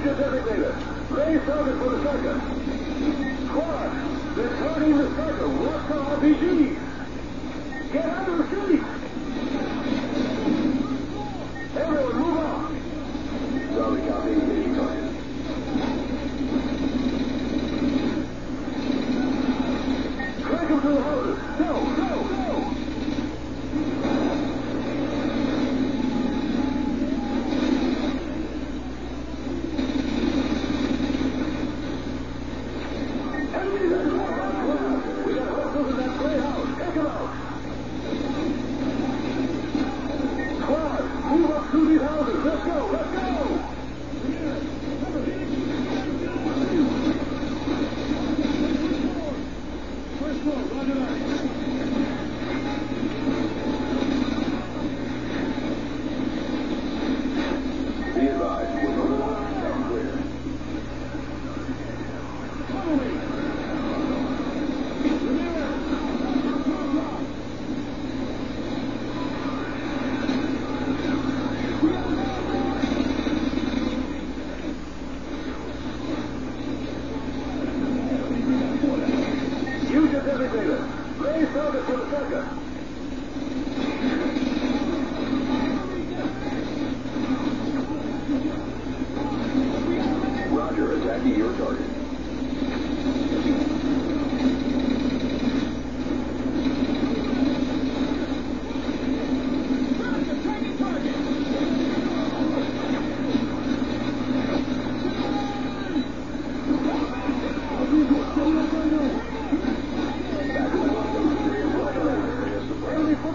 procedure designated. For the sucker. Squad, they're starting the sucker. What's the RPG? Get out of the city!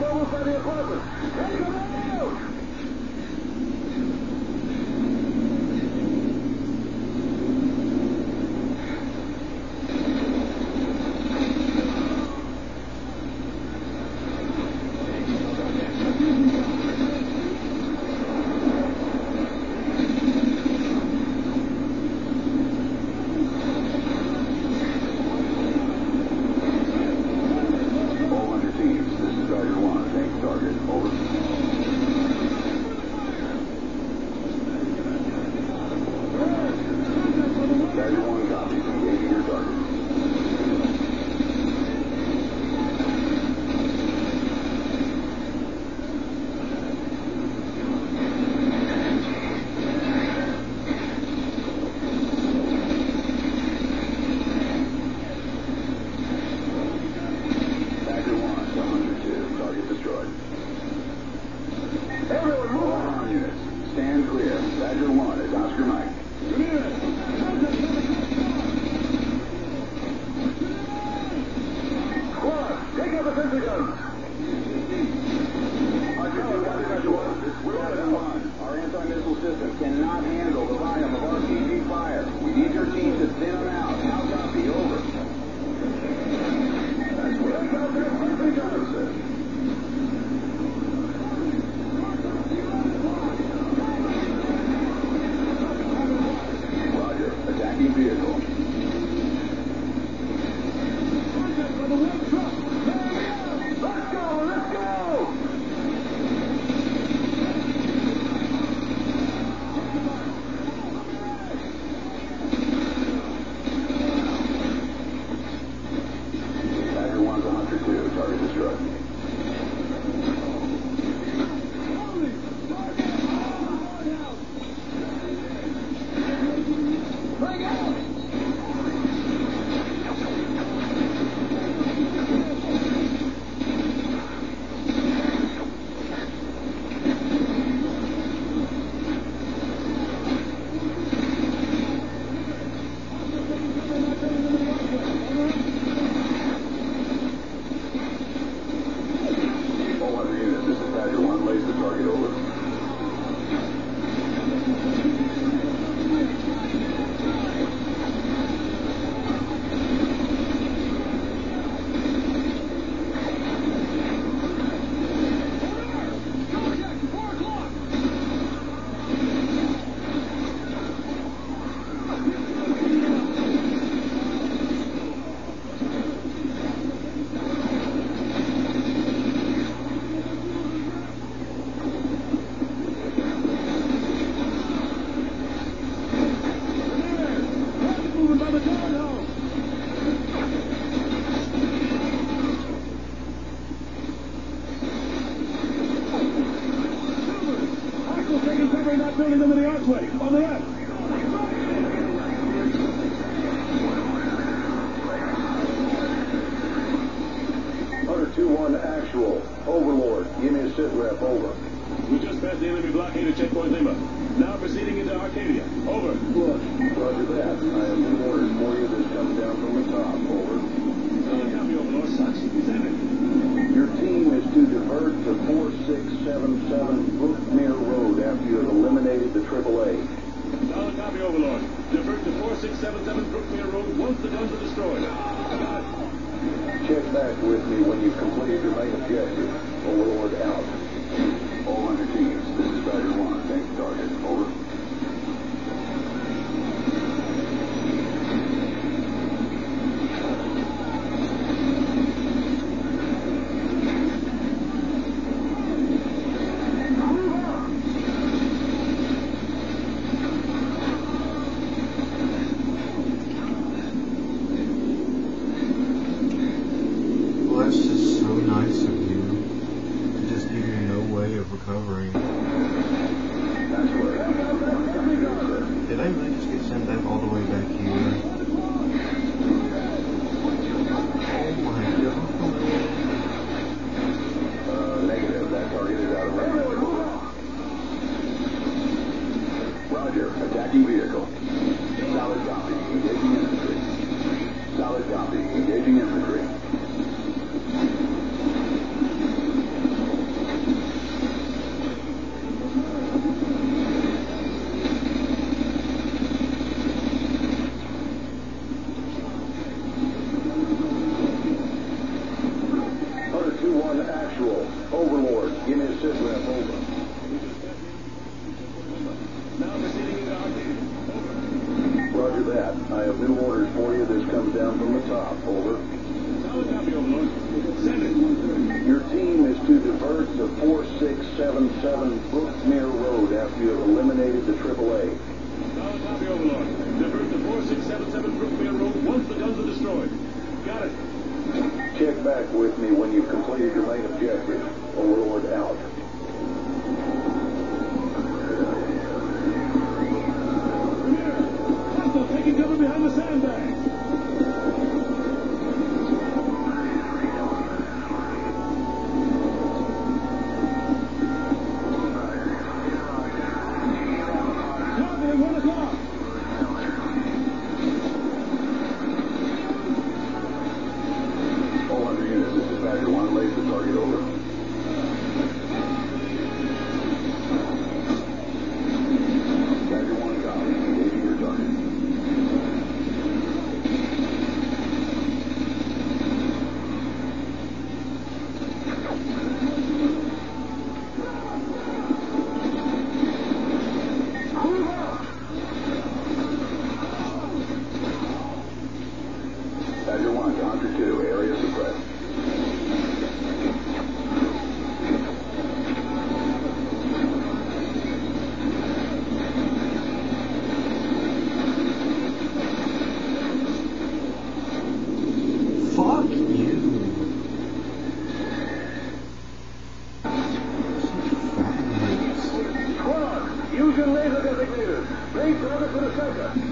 Vamos fazer fogo! Vem, Badger 1 is Oscar Mike. place the target over. The enemy blockade at checkpoint Lima. Now proceeding into Arcadia. Over. Look. Roger that. I have new orders for you. This comes down from the top. Over. Solid copy, Overlord. Send it. Your team is to divert to 4677 Brookmere Road after you have eliminated the AAA. Solid copy, Overlord. Divert to 4677 Brookmere Road once the guns are destroyed. Check back with me when you've completed your main objective. Overlord out. All Hunter teams, this is Badger 1. Thanks, target. Over. Well, that's just so nice of you to just give you no way of recovering. That's where Did I really just get sent back all the way back here? Oh my god. Uh, negative. That target is out of range. Roger. Attacking vehicle. Solid copy. Engaging infantry. Solid copy. Engaging infantry. Hunter 2-1 actual. Overlord. Give me a sit rep. Over. Now proceeding into Arcadia. Over. Roger that. I have new orders for you. This comes down from the top. Over. Solid copy, Overlord. Send it. Your team is to divert to 4677 Brookmere Road after you have eliminated the AAA. Solid copy, Overlord. Divert to 4677 Brookmere Road once the guns are destroyed. Got it. Check back with me when you've completed your main objective. Overlord out. Designators. Main target for the center. Everyone,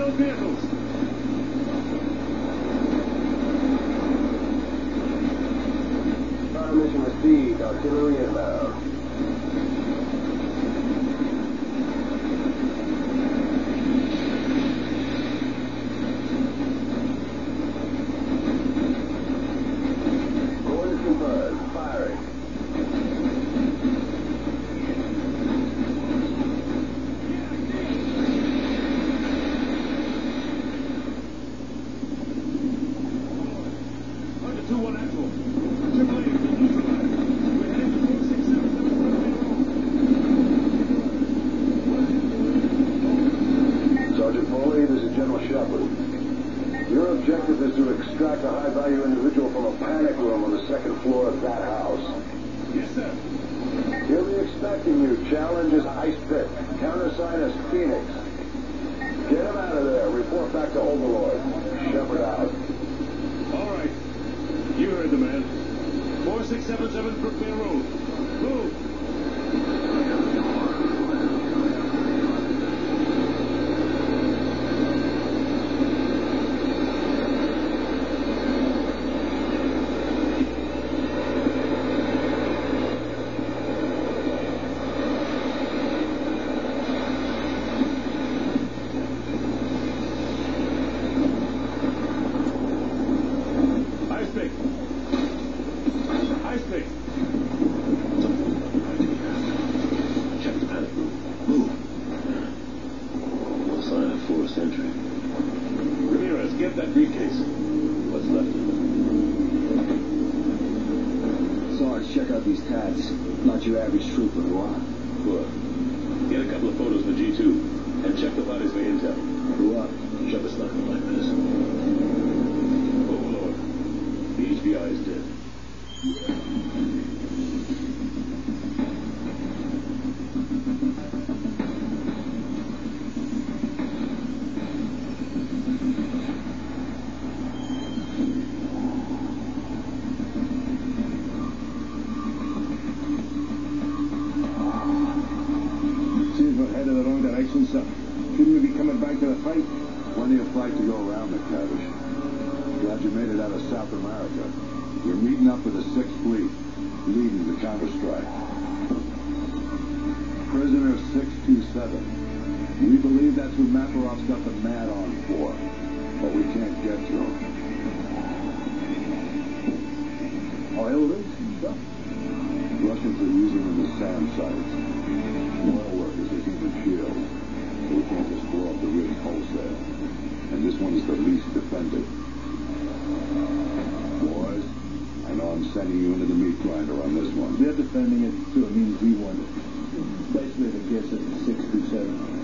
artillery on Your objective is to extract a high-value individual from a panic room on the second floor of that house. Yes, sir. He'll be expecting you. Challenge is Ice pick. Countersign is Phoenix. Get him out of there. Report back to Overlord. Shepard out. All right. You heard the man. 4677 Brookmere Road. Move. Ice pick. Ice pick. Check the panic room. Move. No sign of forced entry. Ramirez, get that briefcase. What's left of it? Sarge, check out these tats. Not your average trooper, what? Good. Get a couple of photos of the G2 and check the bodies for intel. Who up? Shep is not like this. Overlord. The HVI oh, is dead. We believe that's what Makarov's got the mad on for, but we can't get to him. Oil rigs and stuff? Russians are using them as SAM sites. Oil workers are human shield, so we can't just blow up the rig wholesale. And this one is the least defended. Boys, I know I'm sending you into the meat grinder on this one. They're defending it, so it means we won it. Especially if it gets us to 627.